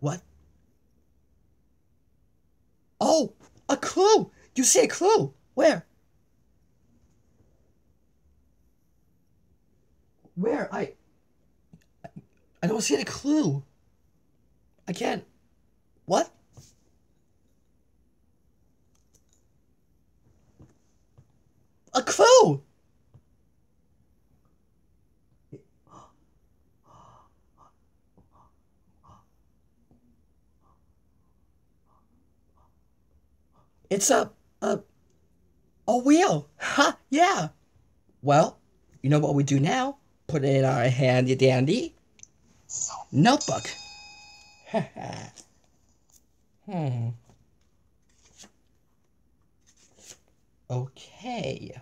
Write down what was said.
What? Oh, a clue! You see a clue? Where? Where? I. I don't see any clue. I can't. What? A clue! It's a a a wheel. Ha! Yeah. Well, you know what we do now? Put it in our handy dandy notebook. hmm. Okay.